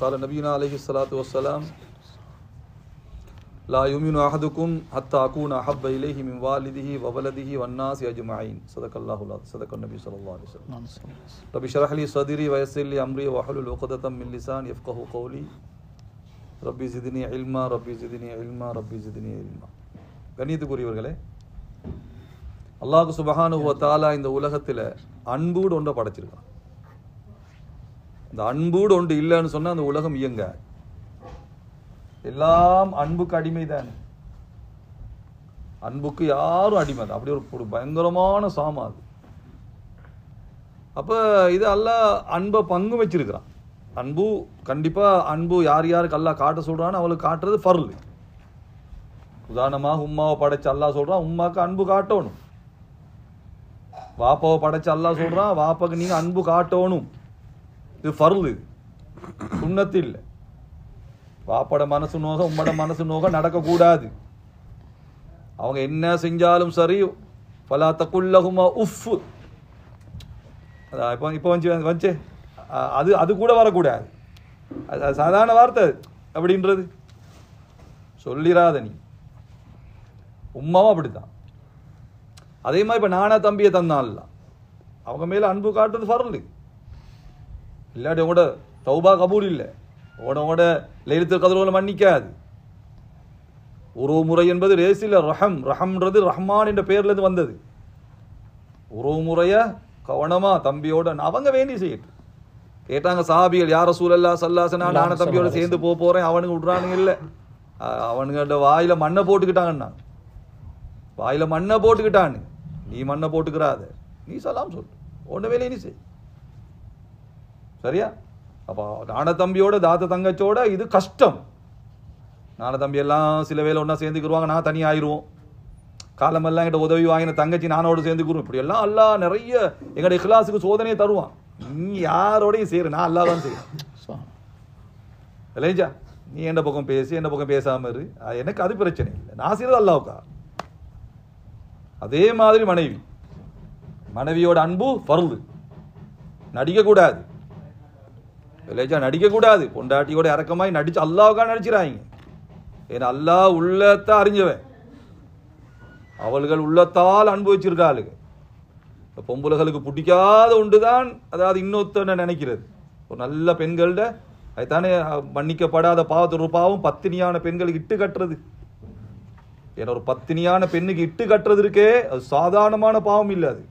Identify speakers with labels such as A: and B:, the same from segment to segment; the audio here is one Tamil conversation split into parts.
A: قال نبينا عليه الصلاة والسلام لا يؤمن أحدكم حتى أكون أحب إليه من والده وولده والناس أجمعين صدق الله العظيم صدق النبي صلى الله عليه وسلم رب اشرح لي صدري ويسر لي أمري واحلل عقدة من لساني يفقه قولي ربي زدني علما ربي زدني علما ربي زدني علما கண்ணியத்துக்குரியவர்களே அல்லாஹ் சுபஹானு வ தஆலா இந்த உலகத்தில் அன்பூடு ஒன்றை படைச்சிருக்கான் இந்த அன்பூடு ஒன்று இல்லைன்னு சொன்னால் அந்த உலகம் இயங்க. எல்லாம் அன்புக்கு அடிமைதான். அன்புக்கு யாரும் அடிமை தான். அப்படி ஒரு ஒரு பயங்கரமான சாமா அது. அப்போ இது அல்லாஹ் அன்பை பங்கு வச்சிருக்கிறான். அன்பு கண்டிப்பாக அன்பு யார் யாருக்கு அல்லா காட்ட சொல்கிறான்னு அவளுக்கு காட்டுறது ஃபர்லு. உதாரணமாக உம்மாவை படைச்சு அல்லாஹ் சொல்கிறான் உம்மாவுக்கு அன்பு காட்டணும். வாப்பாவை படைச்சு அல்லா சொல்கிறான் வாப்பாவுக்கு நீங்கள் அன்பு காட்டணும். இது ஃபர்லு. இது சுண்ணத்து இல்லை. பாப்பட மனசு நோக உம்மட மனசு நோக நடக்கக்கூடாது. அவங்க என்ன செஞ்சாலும் சரி பலா தக்குல்லகுமா உஃப் இப்போ இப்போ வந்து வந்துச்சு அது அது கூட வரக்கூடாது. அது சாதாரண வார்த்தை அப்படின்றது சொல்லிராத நீ. உம்மாவும் அப்படித்தான். அதே மாதிரி இப்போ நானா தம்பியை தந்தான்ல அவங்க மேல அன்பு காட்டுறது ஃபரலு. இல்லாட்டி உங்களோட தௌபா கபூல் இல்லை. உங்களோட உங்களோட லைலத்துல் கதிரோல மன்னிக்காது. உறவு முறை என்பது ரேசில ரஹம் ரஹம்ன்றது ரஹ்மான் என்ற பெயர்ல இருந்து வந்தது. உறவு முறைய கவனமா தம்பியோட அவங்க வேண்டி செய்யட்டும். கேட்டாங்க சாபிகள் யார சூழல்லா சல்லாசனா நான தம்பியோட சேர்ந்து போக போறேன் அவனுக்கு விட்றானுங்க இல்ல. அஹ் அவனுங்க வாயில மண்ணை போட்டுக்கிட்டாங்கண்ணா வாயில மண்ணை போட்டுக்கிட்டானு நீ மண்ணை போட்டுக்கிறாத. நீ சலாம் சொல்லு. ஒண்ணு வேலையை நீ செய். சரியா? அப்போ நான தம்பியோட தாத்த தங்கச்சோட இது கஷ்டம். நான தம்பி எல்லாம் சில வேலை ஒன்றா சேர்ந்துக்கிடுவாங்க நான் தனி ஆயிடுவோம் காலமெல்லாம் என்கிட்ட உதவி வாங்கின தங்கச்சி நானோட சேர்ந்துக்கிறோம் இப்படி எல்லாம் அல்லா நிறைய எங்களோட இஹ்லாஸுக்கு சோதனையை தருவான். நீ யாரோடையும் சேரு நான் அல்லா தான் செய்யறேன் இல்லைஞ்சா நீ என்ன பக்கம் பேசி என்ன பக்கம் பேசாம இரு. அது எனக்கு அது பிரச்சனை இல்லை. நான் செய்யறது அல்லாவுக்கா? அதே மாதிரி மனைவி. மனைவியோட அன்பு பருது நடிக்கக்கூடாது. கூடாது நடிக்கக்கூடாது. பொண்டாட்டியோட இறக்கமாய் நடிச்சு அல்லாவுக்காக நடிச்சிடாங்க ஏன்னா அல்லாஹ் உள்ளத்தை அறிஞ்சவன். அவள்கள் உள்ளத்தால் அனுபவிச்சிருக்காளுங்க பொம்பளைகளுக்கு பிடிக்காத ஒன்று தான் அதாவது இன்னொருத்தனை நினைக்கிறது. ஒரு நல்ல பெண்கள்ட அதுதானே மன்னிக்கப்படாத பாவத்து ஒரு பாவம் பத்தினியான பெண்களுக்கு இட்டு கட்டுறது. ஏன்னா ஒரு பத்தினியான பெண்ணுக்கு இட்டு கட்டுறது இருக்கே அது சாதாரணமான பாவம் இல்லை அது.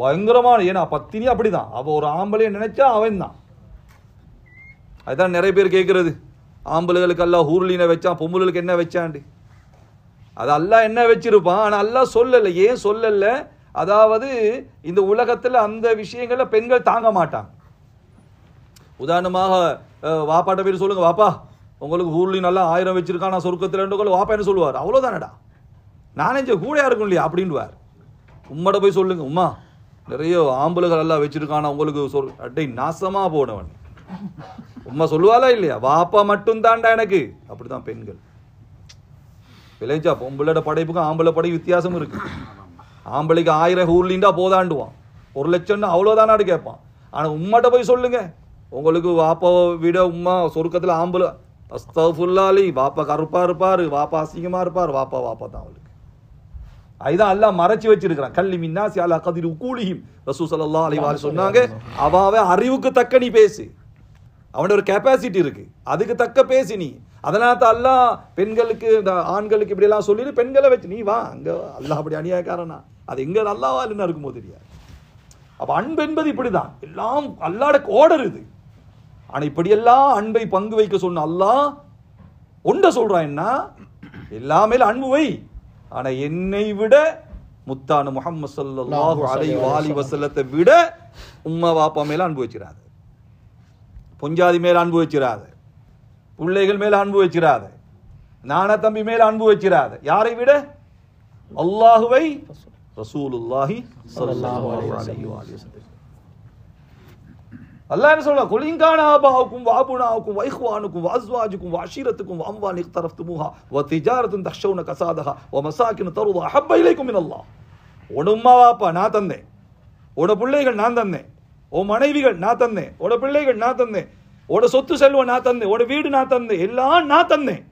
A: பயங்கரமான ஏன்னா பத்தினி அப்படிதான். அவள் ஒரு ஆம்பளையை நினைச்சா அவன் தான் அதுதான் நிறைய பேர் கேட்குறது ஆம்பளைகளுக்கு எல்லாம் ஹூர்லினை வச்சான் பொம்பளைகளுக்கு என்ன வச்சாண்டு அது அல்லாஹ் என்ன வச்சிருப்பான் ஆனால் எல்லாம் சொல்லலை. ஏன் சொல்லலை? அதாவது இந்த உலகத்தில் அந்த விஷயங்களை பெண்கள் தாங்க மாட்டாங்க. உதாரணமாக வாப்பாட்ட பேர் சொல்லுங்க. வாப்பா உங்களுக்கு ஊர்லி நல்லா ஆயிரம் வச்சிருக்கான் நான் சொர்க்கத்தில் வாப்பா என்ன சொல்லுவார்? அவ்வளோதானடா நானே இங்க கூடையா இருக்கும் இல்லையா? அப்படின்வார் உம்மட போய் சொல்லுங்க. உம்மா நிறைய ஆம்பளுகள் எல்லாம் வச்சிருக்கானா? உங்களுக்கு சொல் அட்டை நாசமாக போனவன். உம்மா சொல்லுவாளா இல்லையா? வாப்பா மட்டும் தான்டா எனக்கு. அப்படிதான் பெண்கள். விளைஞ்சா பொம்பளோட படைப்புக்கும் ஆம்பளை படை வித்தியாசம் இருக்கு. ஆம்பளைக்கு ஆயிரம் ஊர்லிண்டா போதாண்டுவான். ஒரு லட்சம்னு அவ்வளோதானாடு கேட்பான். ஆனால் உம்மாட்ட போய் சொல்லுங்க. உங்களுக்கு வாப்பாவை விட உம்மா சொருக்கத்தில் ஆம்பளை அஸ்தஃபுல்லாலி வாப்பா கருப்பா இருப்பார் வாப்பா அசிங்கமா இருப்பார் வாப்பா வாப்பா தான் அவளுக்கு. அதுதான் எல்லாம் மறைச்சு வச்சிருக்கிறான். கல்வி மின்னாசி அலா கதிர் உக்கூலிஹிம் ரசூ ஸல்லல்லாஹு அலைஹி சொன்னாங்க அவாவே அறிவுக்கு தக்க நீ பேசு. அவனோட ஒரு கெப்பாசிட்டி இருக்கு. அதுக்கு தக்க பேசி நீ. அதனால தான் அல்லாஹ் பெண்களுக்கு இந்த ஆண்களுக்கு இப்படி எல்லாம் சொல்லிட்டு பெண்களை வச்சு நீ வா அங்க அல்லாஹ் அப்படி அநியாயக்காரனா. அது எங்க அல்லாவா இல்லைன்னு இருக்குமோ தெரியாது. அப்ப அன்பு என்பது இப்படிதான். எல்லாம் அல்லாட ஓடர் இது. ஆனா இப்படியெல்லாம் அன்பை பங்கு வைக்க சொன்ன அல்லாஹ் ஒன்றை சொல்றான் என்ன? எல்லாமே அன்பு வை. ஆனா என்னை விட முத்தான முஹம்மது ஸல்லல்லாஹு அலைஹி வாலி வஸல்லத்தை விட உம்மா வாப்பா மேல அன்பு வச்சிராத பொஞ்சாதி மேல் அன்பு வச்சிடாது பிள்ளைகள் மேல் அன்பு வச்சிடாது நான தம்பி மேல் அன்பு வச்சிடாது யாரை விட? அல்லாஹுவை ரசூலுல்லாஹி ஸல்லல்லாஹு அலைஹி வஸல்லம். அல்லாஹ் என்ன சொல்றா குலிங்கான ஆபாவுக்கும் வாபுனாவுக்கும் வைஹ்வானுக்கும் வாஸ்வாஜுக்கும் வாஷீரத்துக்கும் வாம்வான் இக்தரஃப்துமுஹா வ திஜாரத்துன் தஷவுன கசாதஹா வ மசாக்கின் தருது அஹப்ப இலைக்கும் மின் அல்லாஹ் உன் உம்மா வாப்பா நான் தந்தேன். உட பிள்ளைகள் நான் தந்தேன். உன் மனைவிகள் நான் தந்தேன். உட பிள்ளைகள் நான் தந்தேன். உட சொத்து செல்வம் நான் தந்தேன். உட வீடு நான் தந்தேன். எல்லாம் நான் தந்தேன்.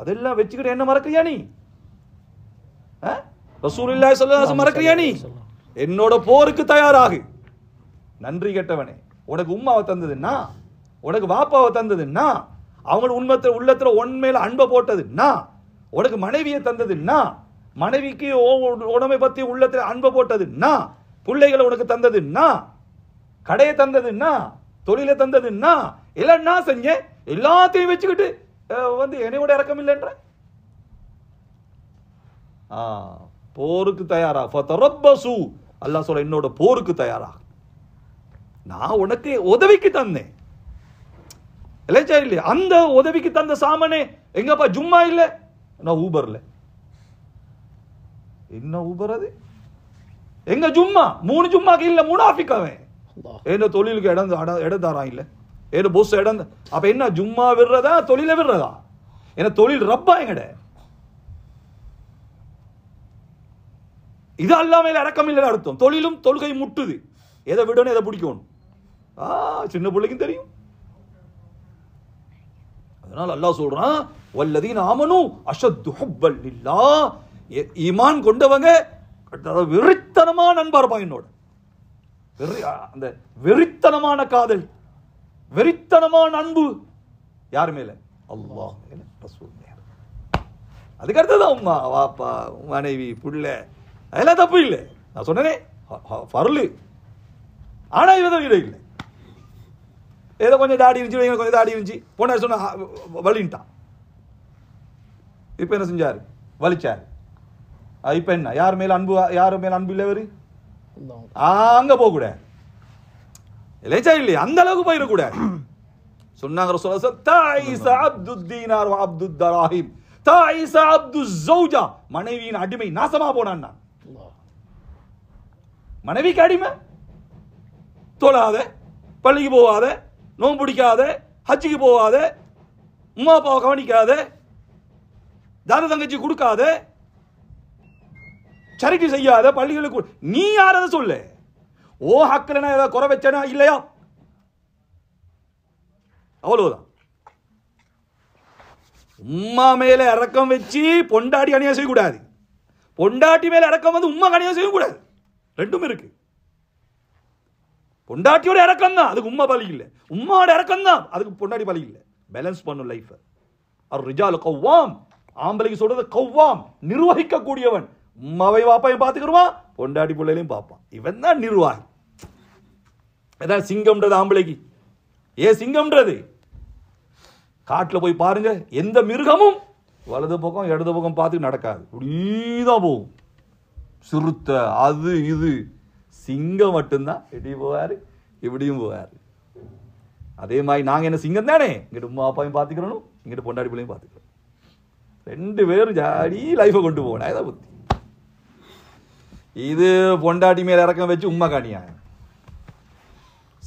A: அதெல்லாம் வச்சுக்கிட்டு என்ன மறக்கிறியா நீ? ரசூலுல்லாஹி ஸல்லல்லாஹு மறக்கிறியா நீ? என்னோட போருக்கு தயாராகு. நன்றி கெட்டவனே. உனக்கு உம்மாவை தந்ததுன்னா உனக்கு வாப்பாவை தந்ததுன்னா அவங்க உண்மத்தில் உள்ளத்தில் உண்மையில் அன்பை போட்டதுன்னா உனக்கு மனைவியை தந்ததுன்னா மனைவிக்கு உடமை பற்றி உள்ளத்தில் அன்பை போட்டதுன்னா பிள்ளைகளை உனக்கு தந்ததுன்னா கடையை தந்ததுன்னா தொழிலை தந்ததுன்னா எல்லாம் செஞ்சேன் எல்லாத்தையும் வச்சுக்கிட்டு வந்து என்னையோட இறக்கம் இல்லைன்ற? ஆ, போருக்கு தயாரா. ஃபத்தரப்பசு அல்லாஹ் சொல்ல என்னோட போருக்கு தயாரா. நான் உனக்கு உதவிக்கு தந்தேன். இல்லைச்சா இல்லையா? அந்த உதவிக்கு தந்த சாமனே எங்கப்பா ஜும்மா இல்லை? நான் ஊபர்ல. என்ன ஊபர் அது? எங்க ஜும்மா? மூணு ஜும்மாக்கு இல்லை முனாஃபிக் அவன். என்ன தொழிலுக்கு இடம் இடம் தரான் இல்ல. என்ன பொஸ் இடம் அப்ப என்ன ஜும்மா விடுறதா தொழில விடுறதா? என்ன தொழில் ரப்பா எங்கட? இது அல்லாமல் அடக்கம் இல்லை அர்த்தம். தொழிலும் தொழுகை முட்டுது. எதை விடணும் எதை பிடிக்கணும்? ஆ சின்ன பிள்ளைக்கும் தெரியும். அதனால அல்லாஹ் சொல்றான் வல்லதீன் ஆமனும் அஷத்து ஹுப்பல் இல்லா ஈமான் கொண்டவங்க விருத்தனமா வெறித்தனமான நண்பா இருப்பாங்க என்னோட. வெறி அந்த வெறித்தனமான காதல் வெறித்தனமான அன்பு யார் மேல? அல்லாஹ் மேல ரசூல் அதுக்கு அடுத்ததான் உம்மா வாப்பா மனைவி புள்ள அதெல்லாம் தப்பு இல்லை. நான் சொன்னேனே ஹ- ஆனால் ஆனா இவன் இல்லை இல்லை. ஏதோ கொஞ்சம் தாடி இருந்துச்சு கொஞ்சம் தாடி இருந்துச்சு. போன சொன்ன வலின்ட்டான். இப்போ என்ன செஞ்சாரு? வலிச்சாரு. இப்போ இப்ப என்ன? யார் மேலே அன்பு யார் மேலே அன்பு இல்லை இவரு அங்க போக கூடாது இல்லைச்சா இல்லையா? அந்த அளவுக்கு போயிடக்கூடாது சொன்னாங்க ரசூலுல்லாஹி தாயிச அப்துத் தீனார் வ அப்துத் தராஹிம் தாயிச அப்து ஜௌஜா மனைவியின் அடிமை நாசமா போனான் மனைவிக்கு அடிமை? தொழாத பள்ளிக்கு போகாத. நோன்பு பிடிக்காத. ஹஜ்ஜுக்கு போகாத. உமா அப்பாவை கவனிக்காத. தான தங்கச்சி கொடுக்காத. சரிட்டி செய்யாத பள்ளிகளுக்கு நீ யார் அதை சொல்லு? ஓ ஹக்கில் ஏதாவது குறை வச்சனா இல்லையா? அவ்வளவுதான். உம்மா மேல இறக்கம் வச்சு பொண்டாட்டி அணியா செய்யக்கூடாது. பொண்டாட்டி மேல இறக்கம் வந்து உம்மா அநியாயம் செய்யக்கூடாது. ரெண்டும் இருக்கு. பொண்டாட்டியோட இறக்கம் தான். அதுக்கு உம்மா பலி இல்லை. உம்மாவோட இறக்கம் தான். அதுக்கு பொண்டாட்டி பலி இல்லை. பேலன்ஸ் பண்ணும் லைஃப் அவர் ரிஜால கவ்வாம். ஆம்பளைக்கு சொல்றது கவ்வாம். நிர்வகிக்கக்கூடியவன். அம்மாவை வாப்பாவையும் பார்த்துக்கிடுவான் பொண்டாட்டி பிள்ளைகளையும் பார்ப்பான் இவன் தான் நிர்வாகி. அதான் சிங்கம்ன்றது ஆம்பளைக்கு? ஏ சிங்கம்ன்றது? காட்டில் போய் பாருங்க எந்த மிருகமும் வலது பக்கம் இடது பக்கம் பார்த்து நடக்காது. இப்படிதான் போகும். சிறுத்தை அது இது. சிங்கம் மட்டும்தான் இப்படி போவாரு இப்படியும் போவாரு. அதே மாதிரி நாங்க என்ன சிங்கம் தானே இங்கிட்டு உமா அப்பாவையும் பார்த்துக்கிறோம் இங்கிட்டு பொண்டாடி பிள்ளையும் பார்த்துக்கிறோம் ரெண்டு பேரும் ஜாடி லைஃபை கொண்டு போகணும். அதான் புத்தி. இது பொண்டாட்டி மேல இறக்கம் வச்சு உம்மா காணியாயம்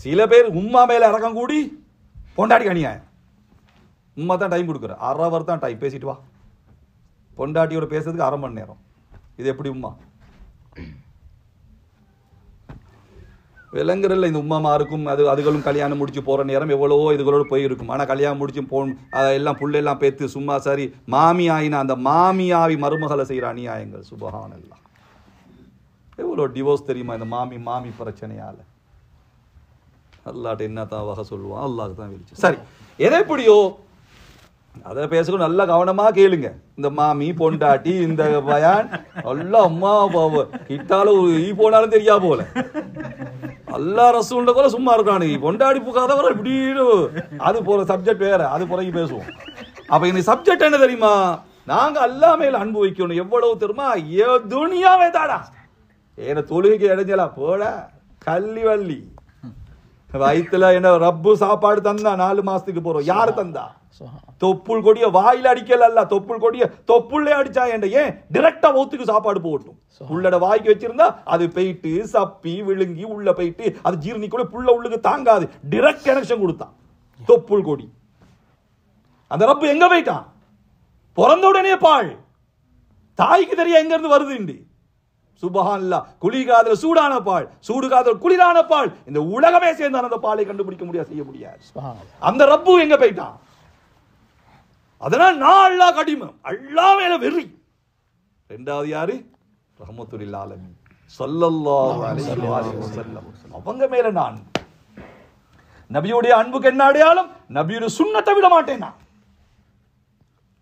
A: சில பேர் உம்மா மேல இறக்கம் கூடி பொண்டாட்டி காணியாயம் உம்மா தான் டைம் கொடுக்குற. அரை அவர் தான் டைம் பேசிட்டு வா. பொண்டாட்டியோட பேசுறதுக்கு அரை மணி நேரம். இது எப்படி உம்மா? விலங்குறதில்ல இந்த உம்மாமாருக்கும் அது அதுகளும் கல்யாணம் முடிச்சு போகிற நேரம் எவ்வளவோ இதுகளோட போயிருக்கும். ஆனால் கல்யாணம் முடிச்சு போ எல்லாம் புள்ளையெல்லாம் பேத்து சும்மா சரி மாமி ஆயினா அந்த மாமியாவி மருமகளை செய்கிற அநியாயங்கள். சுபகானெல்லாம் எவ்வளோ டிவோர்ஸ் தெரியுமா இந்த மாமி மாமி பிரச்சனையால? அல்லாட்ட என்ன தான் வகை சொல்லுவான் அல்லாஹ் தான் விரிச்சு. சரி எதை எப்படியோ? அதை பேசணும் நல்லா கவனமா கேளுங்க. இந்த மாமி பொண்டாட்டி இந்த பயான் எல்லாம் அம்மா கிட்டாலும் ஈ போனாலும் தெரியா போல. எல்லா ரசூண்ட கூட சும்மா இருக்கானு பொண்டாடி புக்காதவர இப்படின்னு அது போற சப்ஜெக்ட் வேற. அது பிறகு பேசுவோம். அப்ப இந்த சப்ஜெக்ட் என்ன தெரியுமா? நாங்க எல்லாமே அன்பு வைக்கணும். எவ்வளவு தெரியுமா? ஏ துணியாவே தாடா ஏன தொழுகைக்கு இடைஞ்சலா? போட கள்ளி வள்ளி. வயித்துல என்ன ரப்பு சாப்பாடு தந்தா நாலு மாசத்துக்கு போறோம். யாரு தந்தா? தொப்புள் கொடிய வாயில அடிக்கல அல்ல தொப்புள் கொடிய தொப்புள்ளே அடிச்சா ஏன்டா? ஏன்? டிரெக்டா ஒத்துக்கு சாப்பாடு போகட்டும். உள்ளட வாய்க்கு வச்சிருந்தா அது போயிட்டு சப்பி விழுங்கி உள்ள போயிட்டு அது ஜீர்ணிக்கூட புள்ள உள்ளுக்கு தாங்காது. டிரெக்ட் கனெக்ஷன் கொடுத்தான் தொப்புள் கொடி. அந்த ரப்பு எங்க போயிட்டான்? பிறந்த உடனே பாழ். தாய்க்கு தெரிய எங்க இருந்து வருது சுபஹான்லா குளிர்காதல சூடான பால் சூடு காதல் குளிரான பால் இந்த உலகமே சேர்ந்து அந்த பாலை கண்டுபிடிக்க முடியாது செய்ய முடியாது. அந்த ரப்பு எங்க போயிட்டான்? அதனால் நான் அல்லா கடிமம். அல்லா மேல வெறி. ரெண்டாவது யாரு? ஸல்லல்லாஹு அலைஹி வஸல்லம். அவங்க மேல நான். நபியுடைய அன்புக்கு என்ன அடையாளம்? நபியுடைய சுண்ணத்தை விட மாட்டேன் நான்.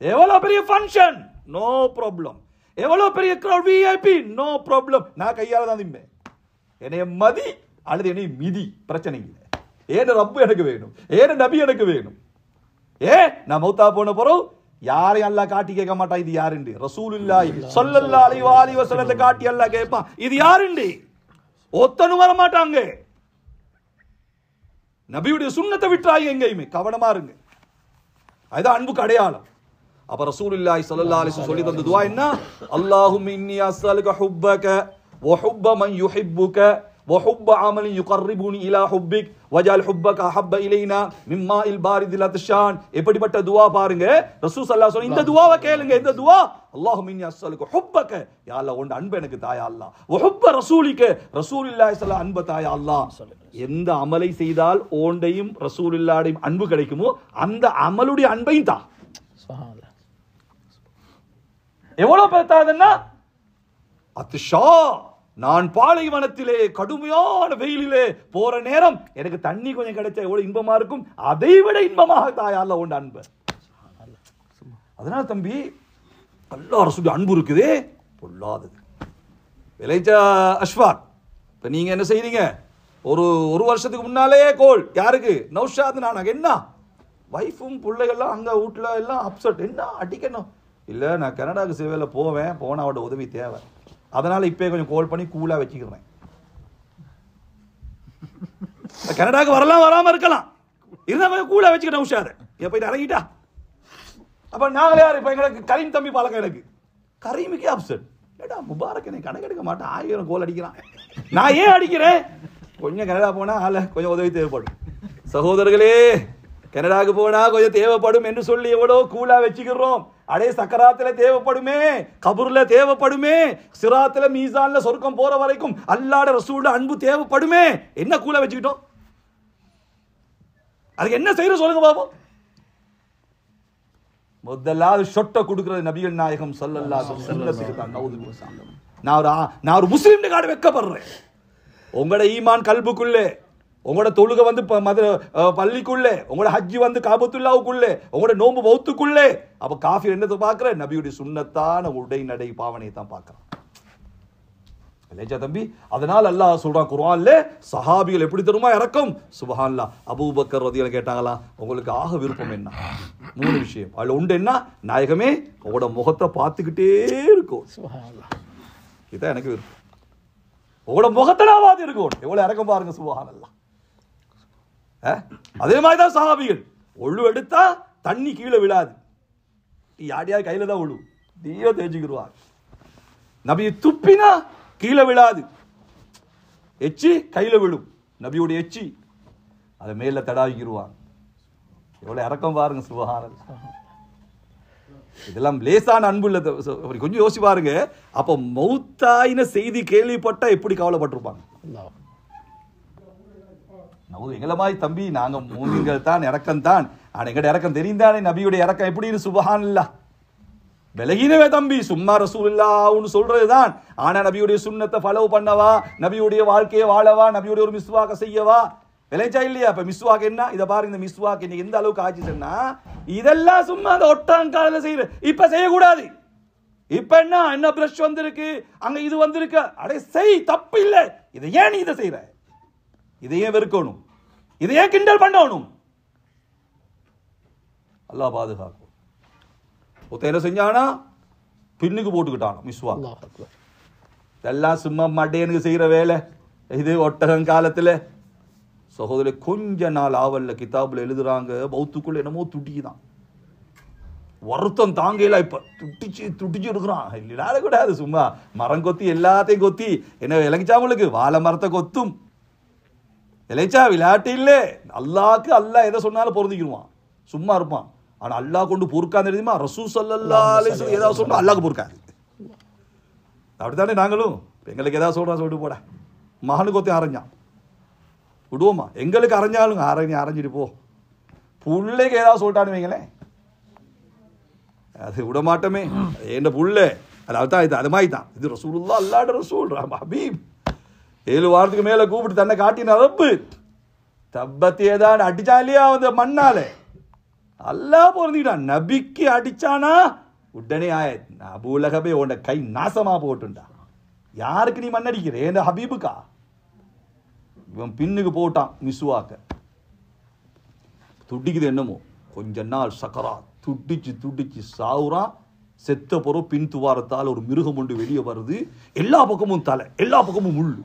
A: எவ்வளவு பெரிய ஃபங்க்ஷன் நோ ப்ராப்ளம் எவ்வளவு பெரிய க்ரௌட் விஐபி நோ ப்ராப்ளம் நான் கையால் தான் திம்பேன் என்னைய மதி அல்லது என்னைய மிதி. பிரச்சனை இல்லை. ஏன்னு ரப்பு எனக்கு வேணும்? ஏன்னு நபி எனக்கு வேணும்? ஏ நான் மௌத்தா போன பிறகு யாரையும் அல்லாஹ் காட்டி கேட்க மாட்டான் இது யாருண்டு? இல்லாய் சொல்லல்லா அலைஹி வஆலிஹி வசனத்தை காட்டி அல்லாஹ் கேட்பான். இது யாருண்டு? ஒத்தனும் வர மாட்டாங்க நபியுடைய சுண்ணத்தை விட்டுறாங்க எங்கேயுமே. கவனமா இருங்க. அதுதான் அன்புக்கு அடையாளம். அப்ப ரசூலுல்லாஹி ஸல்லல்லாஹு அலைஹி சொல்லி தந்த துஆ என்ன? அல்லாஹும் இன்னி அஸ்அலுக ஹுப்பக வ ஹுப்ப மன் யுஹிப்புக வ ஹுப்ப அமலின் யுகர்ரிபுனி இலா ஹுப்பிக் வஜால் ஹுப்பக அஹப்ப இலைனா மிம்மா இல் பாரிதில் அத்ஷான் எப்படிப்பட்ட துஆ பாருங்க? ரசூல் ஸல்லல்லாஹு அலைஹி இந்த துஆவை கேளுங்க இந்த துஆ அல்லாஹும் இன்னி அஸ்அலுக ஹுப்பக. யா அல்லாஹ் உன் அன்பு எனக்கு தாயா அல்லாஹ். வ ஹுப்ப ரசூலிக. ரசூலுல்லாஹி ஸல்லல்லாஹு அன்பு தாயா அல்லாஹ். எந்த அமலை செய்தால் ஓண்டையும் ரசூலுல்லாஹ்டையும் அன்பு கிடைக்குமோ அந்த அமலுடைய அன்பையும் தா. எவ்வளவு பத்தாதுன்னா? அத்துஷா நான் பாலைவனத்திலே கடுமையான வெயிலிலே போற நேரம் எனக்கு தண்ணி கொஞ்சம் கிடைச்சா எவ்வளவு இன்பமா இருக்கும்? அதை விட இன்பமாக தாயால உண்டு அன்பு. அதனால தம்பி அல்லா ரசூல் அன்பு இருக்குதே பொல்லாதது. விளைச்சா அஷ்வாக் இப்ப நீங்க என்ன செய்றீங்க? ஒரு ஒரு வருஷத்துக்கு முன்னாலே கோல். யாருக்கு? நௌஷாத் நானாக என்ன? வைஃபும் பிள்ளைகள்லாம் அங்க வீட்டுல எல்லாம் அப்செட் என்ன? அடிக்கணும். இல்லை நான் கனடாவுக்கு சேவையில் போவேன் போனால் அவட உதவி தேவை. அதனால் இப்போ கொஞ்சம் கோல் பண்ணி கூலாக வச்சுக்கிறேன். கனடாவுக்கு வரலாம் வராமல் இருக்கலாம். இருந்தால் கொஞ்சம் கூலாக வச்சுக்கிட்டேன் உஷாரு. என் போயிட்டு இறங்கிட்டா. அப்போ நாங்களே யார்? இப்போ எங்களுக்கு கரீம் தம்பி பழக்கம் எனக்கு. கரீமுக்கே அப்செட் ஏடா முபாரக் நீ கணக்கு எடுக்க மாட்டான். ஆயிரம் கோல் அடிக்கிறான். நான் ஏன் அடிக்கிறேன்? கொஞ்சம் கனடா போனால் ஆள கொஞ்சம் உதவி தேவைப்படும். சகோதரர்களே கனடாவுக்கு போனால் கொஞ்சம் தேவைப்படும் என்று சொல்லி எவ்வளோ கூலாக வச்சுக்கிறோம். அடே சக்கராத்துல தேவைப்படுமே கபூர்ல தேவைப்படுமே சிராத்துல மீசான்ல சொர்க்கம் போற வரைக்கும் அல்லாட ரசூல்ல அன்பு தேவைப்படுமே. என்ன கூலை வச்சுக்கிட்டோம்? அதுக்கு என்ன செய்யற சொல்லுங்க பாப்போம். முதலாவது சொட்டை கொடுக்கறது நபிகள் நாயகம் சொல்லல்லா சுன்னத்துக்கு தான் நான் ஒரு ஆ- நான் ஒரு முஸ்லீம் காடு வைக்கப்படுறேன். உங்களோட ஈமான் கல்புக்குள்ளே. உங்களோட தொழுகை வந்து மத பள்ளிக்குள்ளே உங்களோட ஹஜ்ஜி வந்து காபத்துல்லாவுக்குள்ளே உங்களோட நோம்பு பௌத்துக்குள்ளே அப்ப காஃபி என்னத்தை பார்க்கிற நபியுடைய சுன்னத்தான உடை நடை பாவனையை தான் பார்க்கறான். இல்லையா தம்பி? அதனால அல்லாஹ் சொல்றான் குர்ஆன்ல சஹாபிகள் எப்படி தெரியுமா இறக்கும்? சுபஹான்லா அபூபக்கர் ரதியல கேட்டாங்களா? உங்களுக்கு ஆக விருப்பம் என்ன? மூணு விஷயம். அதுல உண்டு என்ன? நாயகமே உங்களோட முகத்தை பார்த்துக்கிட்டே இருக்கும். இதான் எனக்கு விருப்பம். உங்களோட முகத்தை நான் பார்த்து இருக்கும் எவ்வளவு இறக்கம் பாருங்க சுபஹானல்லா. அஹ்? அதே மாதிரி தான் சஹாபிகள். ஒழு எடுத்தா தண்ணி கீழே விழாது. யார் கையில தான் ஒழு? தீய தெரிஞ்சுக்கிடுவார் நபி துப்பினா கீழே விழாது. எச்சி கையில விழும். நபியோட எச்சி. அதை மேல தடாவிக்கிடுவாங்க எவ்வளவு இறக்கம் பாருங்க சுபகாரம் இதெல்லாம் லேசான அன்பு இல்லை கொஞ்சம் யோசிச்சு பாருங்க. அப்ப மௌத்தாயின செய்தி கேள்விப்பட்டா எப்படி கவலைப்பட்டிருப்பாங்க?
B: அல்லாஹ்.
A: எங்களை மாதிரி தம்பி நாங்கள் மூமிங்கள் தான் இறக்கம் தான். ஆனால் எங்கட இறக்கம் தெரிந்தானே நபியுடைய இறக்கம் எப்படின்னு சுபஹான் இல்லா விலகினவே தம்பி சும்மா ரசூல்லான்னு சொல்றது தான் ஆனால் நபியுடைய சுண்ணத்தை ஃபாலோ பண்ணவா? நபியுடைய வாழ்க்கையை வாழவா? நபியுடைய ஒரு மிஸ்வாக செய்யவா? விளைச்சா இல்லையா? இப்போ மிஸ்வாக் என்ன? இதை பாருங்க இந்த மிஸ்வாக் இன்னைக்கு எந்த அளவுக்கு ஆச்சுன்னா இதெல்லாம் சும்மா அந்த ஒட்டாங்கால செய்யற இப்போ செய்யக்கூடாது. இப்ப என்ன? என்ன பிரஷ் வந்திருக்கு? அங்க இது வந்திருக்கு. அடே செய் தப்பு இல்லை. இதை ஏன் நீ இதை செய்யற இதையே வெறுக்கணும்? இதை ஏன் கிண்டல் பண்ணணும்? அல்லாஹ் பாதுகாக்கும். ஒருத்தன் என்ன செஞ்சானா? பின்னுக்கு போட்டுக்கிட்டான் மிஸ்வா. இதெல்லாம் சும்மா மட்டையனுக்கு செய்யற வேலை. இது ஒட்டகம் காலத்துல சகோதரி கொஞ்ச நாள் ஆவல்ல கிதாபுல எழுதுறாங்க. பௌத்துக்குள்ள என்னமோ துட்டிக்குதான். வருத்தம் தாங்கல இப்ப. துட்டிச்சு துட்டிச்சு இருக்கிறான் இல்லைனால கூடாது சும்மா. மரம் கொத்தி எல்லாத்தையும் கொத்தி. என்ன விளங்கிச்சாமலுக்கு வாழை மரத்தை கொத்தும். இலைச்சா விளையாட்டு இல்ல. அல்லாஹ்க்கு அல்லாஹ் எதை சொன்னாலும் பொருந்திக்கிடுவான். சும்மா இருப்பான். ஆனா அல்லாஹ் கொண்டு பொறுக்காது தெரியுமா? ரசூ வஸல்லம் ஏதாவது சொன்னா அல்லாஹ்க்கு பொறுக்காது. அப்படித்தானே நாங்களும்? எங்களுக்கு ஏதாவது சொல்கிறான் சொல்லிட்டு போட. மகனுக்கு ஒருத்தன் அரைஞ்சான். விடுவோமா? எங்களுக்கு அரைஞ்சாலும் அரைஞ்சி அரைஞ்சிட்டு போ. புள்ளைக்கு ஏதாவது சொல்லிட்டான்னு வைங்களேன். அது விட மாட்டோமே என்ன புள்ள? அதாவது தான் இது அது மாதிரி தான் இது ரசூலுல்லா அல்லாட ரசூல் ஹபீப். ஏழு வாரத்துக்கு மேலே கூப்பிட்டு தன்னை காட்டின ரப்பு. தப்பத்தையே தான் அடிச்சான் இல்லையா அந்த மண்ணால? நல்லா பொருந்திக்கிட்டான் நபிக்கு அடிச்சானா? உடனே ஆயத் அபூலகபே உன்ட கை நாசமாக போட்டுண்டா. யாருக்கு நீ மண்ணடிக்கிற? ஏன் ஹபீபுக்கா? இவன் பின்னுக்கு போட்டான் மிசுவாக்க துடிக்குது என்னமோ? கொஞ்ச நாள் சக்கரா துடிச்சு துடிச்சு சாவுறான். செத்த பொறவு பின் துவாரத்தால் ஒரு மிருகம் ஒன்று வெளியே வருது. எல்லா பக்கமும் தலை எல்லா பக்கமும் முள்ளு.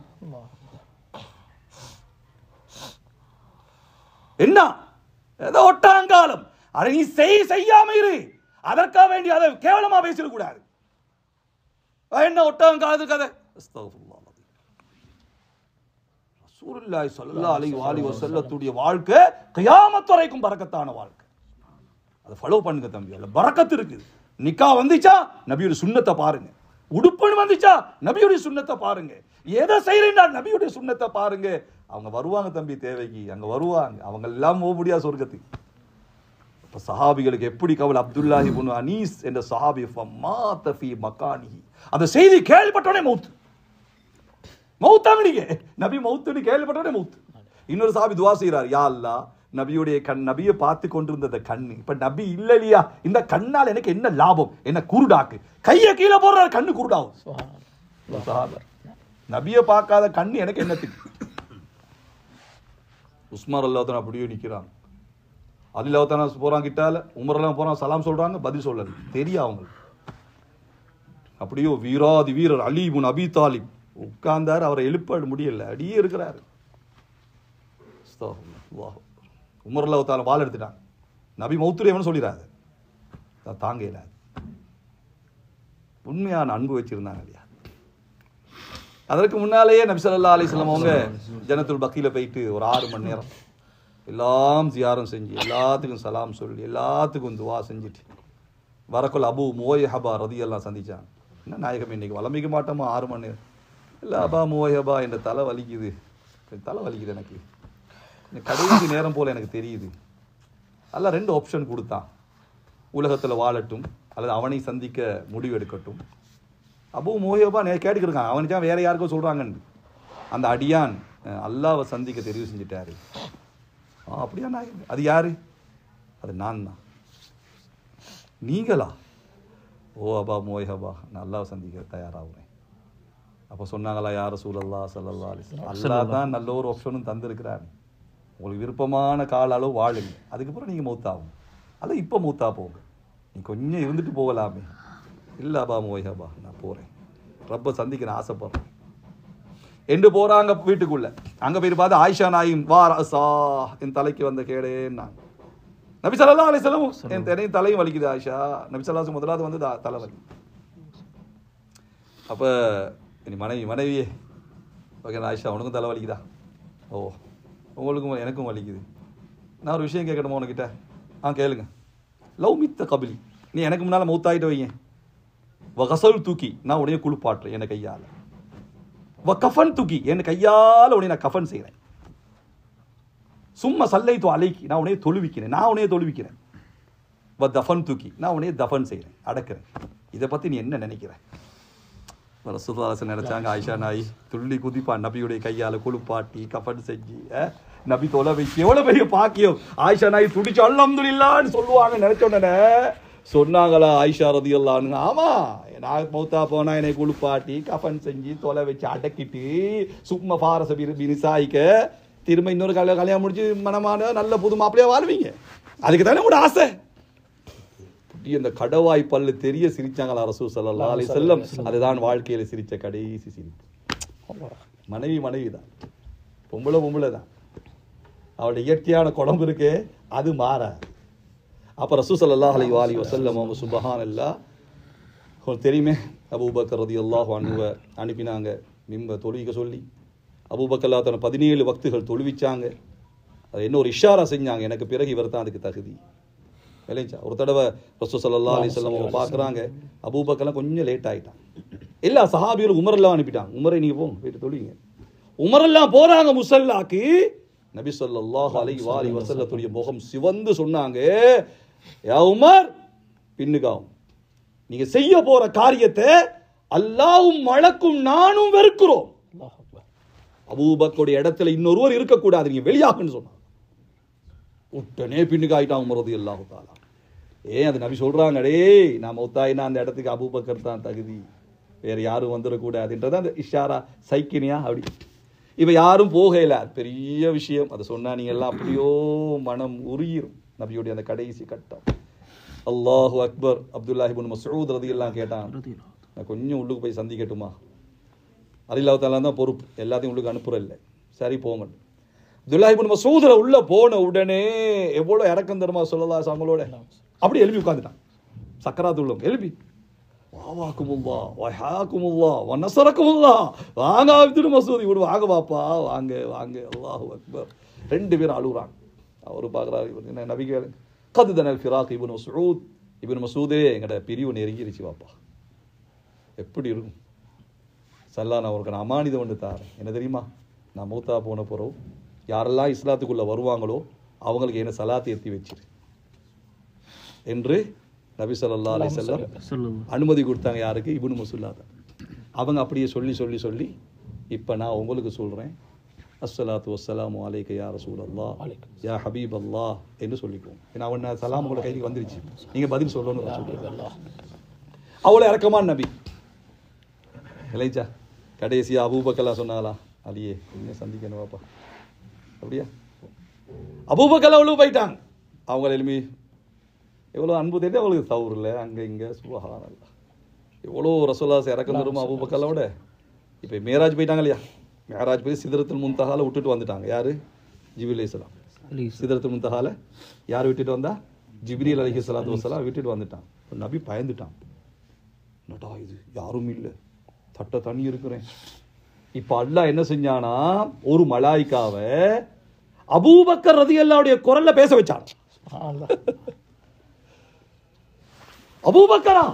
A: என்ன? ஏதோ ஒட்டாங்காலம் அதை நீ செய் செய்யாம இரு. அதற்காக வேண்டி அதை கேவலமா பேசிடக்கூடாது. என்ன ஒட்டாங்காலத்து கதை. ரசூலுல்லாஹி ஸல்லல்லாஹு அலைஹி வஆலிஹி வஸல்லத்துடைய வாழ்க்கை கியாமத் வரைக்கும் பரக்கத்தான வாழ்க்கை. அதை ஃபாலோ பண்ணுங்க தம்பி. அதுல பரக்கத்து இருக்குது. நிக்கா வந்துச்சா? நபியுடைய சுண்ணத்தை பாருங்க. உடுப்புன்னு வந்துச்சா? நபியுடைய சுண்ணத்தை பாருங்க. எதை செய்யறேன்னா நபியுடைய சுண்ணத்தை பாருங்க. அவங்க வருவாங்க தம்பி தேவைக்கு. அங்க வருவாங்க. அவங்க எல்லாம் ஓபடியா சொர்க்கத்துக்கு. இப்ப சஹாபிகளுக்கு எப்படி கவலை? அப்துல்லாஹி புனு அனீஸ் என்ற சஹாபி ஃபமாத்த ஃபீ அந்த செய்தி கேள்விப்பட்டோடனே மௌத் மௌத்தாங்கடிங்க நபி மௌத்துன்னு கேள்விப்பட்டோடனே மௌத் இன்னொரு சஹாபி துவா செய்கிறார் யா அல்லா நபியுடைய கண் நபியை பார்த்து கொண்டிருந்த அந்த கண்ணு. இப்ப நபி இல்ல இல்லையா? இந்த கண்ணால் எனக்கு என்ன லாபம்? என்ன குருடாக்கு? கையை கீழே போடுறாரு கண்ணு குருடாகும். நபியை பார்க்காத கண்ணு எனக்கு என்னத்துக்கு உஸ்மார் அல்லாத்தன் அப்படியே நிக்கிறான். அதில் அவத்தான போறான் கிட்டால? உமரெல்லாம் போறான் சலாம் சொல்றாங்க பதில் சொல்லல. தெரியும் அவங்களுக்கு? அப்படியோ வீராதி வீரர் அலிபுன் அபி தாலிப். உட்கார்ந்தார் அவரை எழுப்ப முடியல. அடியே இருக்கிறாரு. அஸ்தக்ஃபிருல்லாஹ். உமர் ஒருத்தால வால் எடுத்துட்டாங்க நபி மௌத்துரியவன் சொல்லிடாது தாங்க இல்லாது உண்மையான அன்பு வச்சிருந்தாங்க இல்லையா? அதற்கு முன்னாலேயே நபி ஸல்லல்லாஹு அலைஹி அவங்க ஜனத்துள் பக்கியில் போயிட்டு ஒரு ஆறு மணி நேரம் எல்லாம் ஜியாரம் செஞ்சு எல்லாத்துக்கும் சலாம் சொல்லி எல்லாத்துக்கும் துவா செஞ்சுட்டு வரக்குள்ள அபு மோய் ஹபா ரதி எல்லாம் சந்திச்சாங்க. என்ன நாயகம் இன்னைக்கு வளமிக்க மாட்டோமா? ஆறு மணி நேரம். இல்லை அபா மோய் ஹபா என்ற தலை வலிக்குது. என் தலை வலிக்குது எனக்கு. இந்த கடைசி நேரம் போல எனக்கு தெரியுது. அல்ல ரெண்டு ஆப்ஷன் கொடுத்தான். உலகத்தில் வாழட்டும் அல்லது அவனை சந்திக்க முடிவு எடுக்கட்டும் அபு மோயபா நே கேட்டுக்கிருக்கான் அவனுக்கு வேற யாருக்கோ சொல்றாங்கன்னு. அந்த அடியான் அல்லாவை சந்திக்க தெரிவு செஞ்சுட்டாரு. ஆ அப்படியா நான் அது யாரு? அது நான் தான். நீங்களா? ஓ அபா மோயபா நான் அல்லாவை சந்திக்க தயாராகிறேன். அப்போ சொன்னாங்களா யார சூழல்லா சல்லல்லா அலிஸ்லாம் அல்லா தான் நல்ல ஒரு ஆப்ஷனும் தந்திருக்கிறாரு. உங்களுக்கு விருப்பமான கால அளவு வாழுங்க. அதுக்கப்புறம் நீங்கள் மூத்தாகும். அதை இப்போ மூத்தா போங்க. நீ கொஞ்சம் இருந்துட்டு போகலாமே. இல்லை அபா மோயபா நான் போகிறேன் ரப்ப சந்திக்க நான் ஆசைப்படுறேன். என்று போறாங்க வீட்டுக்குள்ள. அங்க போய் பார்த்து ஆயிஷா நாயும் வா ரசா என் தலைக்கு வந்த கேடேன்னாங்க. நபி ஸல்லல்லாஹு அலைஹி வஸல்லம் என் தலையும் தலையும் வலிக்குது ஆயிஷா. நபி அலைஹி முதலாவது வந்து த- தலை வலி அப்ப நீ மனைவி மனைவியே. ஓகே ஆயிஷா உனக்கும் தலை வலிக்குதா? ஓ. உங்களுக்கும் எனக்கும் வலிக்குது. நான் ஒரு விஷயம் கேட்கணுமா உனக்கிட்ட ஆ கேளுங்க. லவ் மித்த கபிலி. நீ எனக்கு முன்னால் மௌத்தாயிட்டு வ வகசல் தூக்கி நான் உடைய குளிப்பாட்டுறேன் என் கையால். வ கஃபன் தூக்கி என் கையால் உடைய நான் கஃபன் செய்கிறேன் சும்மா சல்லை தோ அலைக்கி நான் உனைய தொழுவிக்கிறேன். நான் உனைய தொழுவிக்கிறேன். வ தஃபன் தூக்கி நான் உனைய தஃபன் செய்கிறேன் அடக்கிறேன். இதை பற்றி நீ என்ன நினைக்கிற? ரசூல்லாசன் நினைச்சாங்க ஆயிஷா நாய் துள்ளி குதிப்பா நபியுடைய கையால குளிப்பாட்டி கஃபன் செஞ்சு நபி தொலை வச்சு எவ்வளவு பெரிய பாக்கியம்? ஆயிஷா நாய் துடிச்சு அல்லம்துல்லான்னு சொல்லுவாங்க நினைச்ச உடனே சொன்னாங்களா ஆயிஷா ரதியல்லான்னு ஆமா நான் மௌத்தா போனா என்னை குளிப்பாட்டி கஃபன் செஞ்சு தொலை வச்சு அடக்கிட்டு சும்மா பாரச விசாயிக்க திரும்ப இன்னொரு கல்யாணம் கல்யாணம் முடிச்சு மனமான நல்ல புது மாப்பிளையா வாழ்வீங்க? அதுக்கு தானே கூட ஆசை? புட்டி அந்த கடவாய் பல்லு தெரிய சிரிச்சாங்களா ரசூ சல்லா அலி செல்லம் அதுதான் வாழ்க்கையில சிரிச்ச கடைசி சிரிப்பு. மனைவி மனைவி தான் பொம்பளை பொம்பளை தான் அவளுடைய இயற்கையான குழம்பு இருக்கே அது மாறாது. அப்போ ரசூ சல்லல்லாஹ் அலைஹி வாலி வசல்லம் அவங்க சுபஹான் உங்களுக்கு தெரியுமே அபூபக்கர் ரதி அல்லாஹ் அனுவ அனுப்பினாங்க. மிம்ப தொழுவிக்க சொல்லி. அபூபக்கல்லா தன பதினேழு வக்துகள் தொழுவிச்சாங்க. அது என்ன ஒரு இஷாரா செஞ்சாங்க. எனக்கு பிறகு இவர் தான் அதுக்கு தகுதி. விளைச்சா ஒரு தடவை ரசூ சல்லா அலிஸ்லாம் அவங்க பார்க்குறாங்க. அபூபக்கெல்லாம் கொஞ்சம் லேட் ஆயிட்டான். எல்லா சஹாபிகளும் உமரெல்லாம் அனுப்பிட்டாங்க. உமரை நீங்க போங்க போயிட்டு தொழிங்க உமரெல்லாம் போறாங்க முசல்லாக்கு. நபி ஸல்லல்லாஹு அலைஹி வாலி வஸல்லத்துடைய முகம் சிவந்து சொன்னாங்க யா உமர் பின்னுக்காவும் நீங்க செய்ய போற காரியத்தை அல்லாஹ்வும் மலக்கும் நானும் வெறுக்கிறோம். அபூபக்கருடைய இடத்துல இன்னொருவர் இருக்கக்கூடாது. நீங்க வெளியாகுன்னு சொன்னாங்க. உடனே பின்னுக்கு ஆயிட்டான் உமரது அல்லாஹு தாலா ஏன் அது நபி சொல்றாங்க டேய் நான் மௌத்தாயினா அந்த இடத்துக்கு அபூபக்கர் தான் தகுதி. வேற யாரும் வந்துடக்கூடாதுன்றது அந்த இஷாரா சைக்கினியா அப்படி. இப்போ யாரும் போகல அது பெரிய விஷயம். அதை சொன்னால் நீங்கள் எல்லாம் அப்படியோ மனம் உருகிரும் நபியுடைய அந்த கடைசி கட்டம். அல்லாஹு அக்பர் அப்துல்லாஹி மசூத் ரதி எல்லாம் கேட்டான். நான் கொஞ்சம் உள்ளுக்கு போய் சந்திக்கட்டுமா அலில்லாத்தால தான் பொறுப்பு. எல்லாத்தையும் உள்ளுக்கு அனுப்புறல்ல. சரி போங்க. அப்துல்லாஹிபுன் மசூதில் உள்ளே உள்ள போன உடனே எவ்வளவு இறக்கம் தருமா சொல்லலாம் அவங்களோட? அப்படி எழுப்பி உட்காந்துட்டான் சக்கராத்து உள்ளவங்க எழுப்பி. வாவாக்குமுல்லா வஹாக்குமுல்லா வனசரக்குமுல்லா வாங்க அப்துல் மசூதி விடு வாங்க பாப்பா வாங்க வாங்க அல்லாஹு அக்பர். ரெண்டு பேரும் அழுகுறாங்க. அவர் பார்க்குறாரு இவர் என்ன நபிகள் கது தனல் ஃபிராக் இப்னு மசூத். இவன் மசூதே எங்கட பிரிவு நெருங்கிருச்சு பாப்பா. எப்படி இருக்கும்? சல்லா நான் அவருக்கு நான் அமானிதம் ஒன்று தாரேன். என்ன தெரியுமா? நான் மூத்தா போன பிறகு யாரெல்லாம் இஸ்லாத்துக்குள்ளே வருவாங்களோ அவங்களுக்கு என்ன சலாத்தை எத்தி வச்சிரு. என்று நபி அலைஹி வஸல்லம்
B: சொல்லுங்க.
A: அனுமதி கொடுத்தாங்க யாருக்கு? இப்னு மசூல்லாத அவங்க அப்படியே சொல்லி சொல்லி சொல்லி இப்போ நான் உங்களுக்கு சொல்கிறேன் அஸ்ஸலாத்து வஸ்ஸலாமு அலைக்க யா ரசூலல்லாஹ்
B: அலைக்கும்
A: யா ஹபீப் அல்லாஹ் என்று சொல்லிக்குவோம். ஏன்னா அவன் சலாம் உங்களை கைக்கு வந்துருச்சு. நீங்கள் பதில் சொல்லணும்னு.
B: அல்லாஹ்
A: அவ்வளோ இறக்கமான நபி. இளைச்சா கடைசியா அபூபக்கெல்லாம் சொன்னாங்களா அலியே இன்னும் சந்திக்கணும் வாப்பா அப்படியா அபூபக்கெல்லாம் அவ்வளோ போயிட்டாங்க. அவங்க எலுமி எவ்வளோ அன்பு தெரியும் அவங்களுக்கு தவறுல அங்கே இங்கே சுபஹானல்லா எவ்வளோ ரசோல்லாஸ் இறக்கம் தருமா அபூபக்கெல்லாம் விட? இப்போ மேராஜ் போயிட்டாங்க இல்லையா? மேராஜ் போய் சிதறத்தில் முந்தகால விட்டுட்டு வந்துட்டாங்க. யாரு? ஜிபில் இஸ்லாம்
B: ப்ளீஸ்
A: சிதறத்து முந்தகால யார் விட்டுட்டு வந்தா? ஜிப்ரீல் அலைஹி ஸலாத்து வஸலாம் விட்டுட்டு வந்துட்டான். நபி பயந்துட்டான். என்னடா இது? யாரும் இல்லை. தட்ட தண்ணி இருக்கிறேன். இப்ப அல்லாஹ் என்ன செஞ்சானா? ஒரு மலாய்க்காவை அபூபக்கர் ரதியல்லாவுடைய குரல்ல பேச வச்சான். அபூபக்கரா